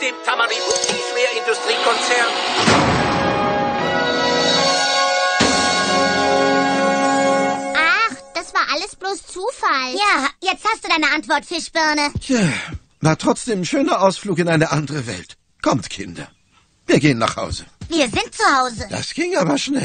dem Tamaribuki Schwerindustriekonzern. Ach, das war alles bloß Zufall. Ja, jetzt hast du deine Antwort, Fischbirne. Tja, war trotzdem ein schöner Ausflug in eine andere Welt. Kommt, Kinder. Wir gehen nach Hause. Wir sind zu Hause. Das ging aber schnell.